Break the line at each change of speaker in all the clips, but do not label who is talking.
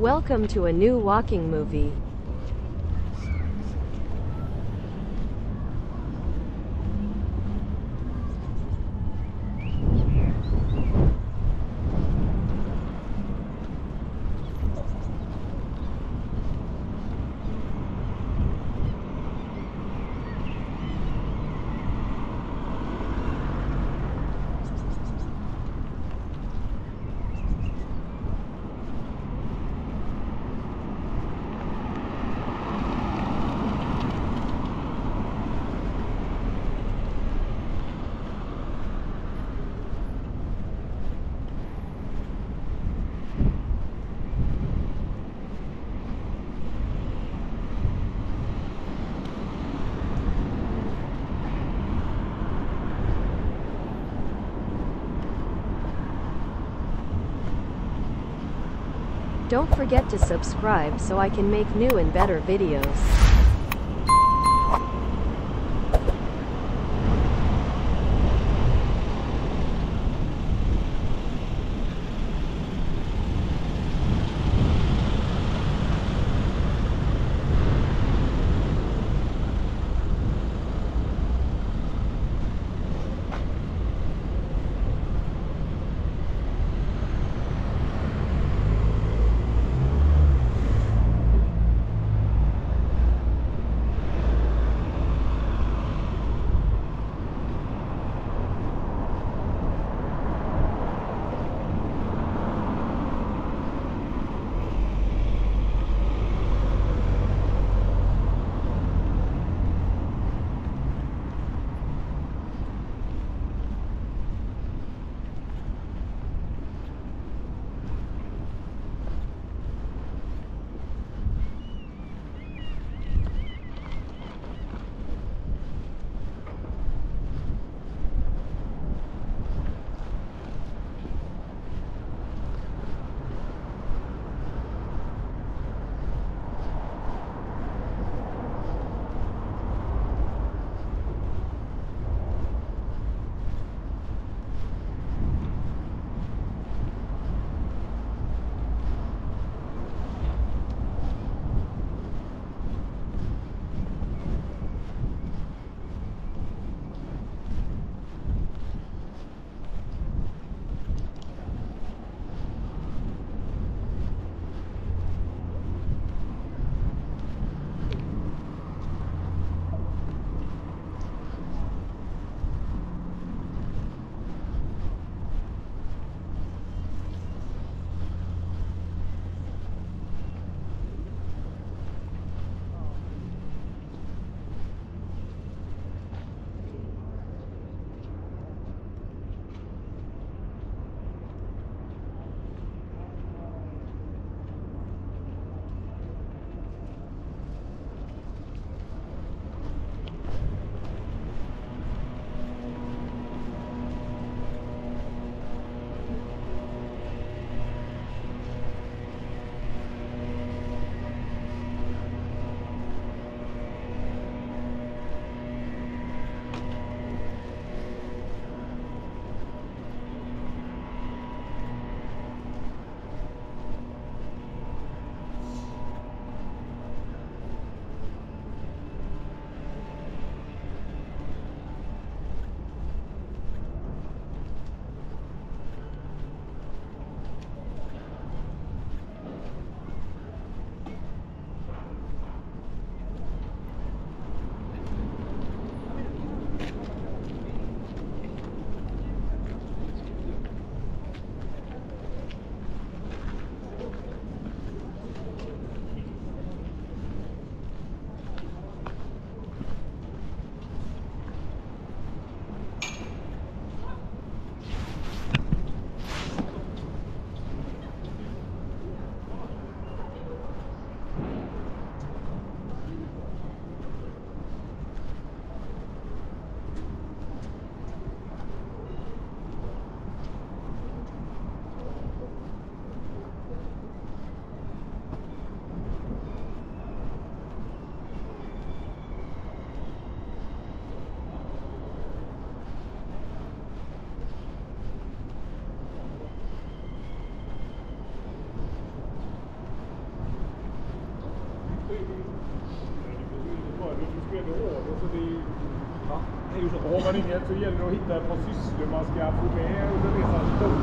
Welcome to a new walking movie. Don't forget to subscribe so I can make new and better videos.
Det, är ju- Ja, det är ju så. Har man inget så gäller det att hitta ett par sysslor man ska få med under resans gång.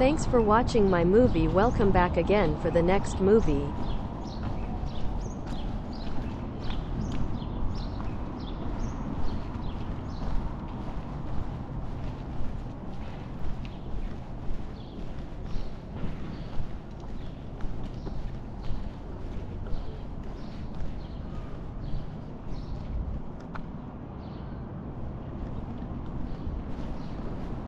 Thanks for watching my movie welcome back again for the next movie.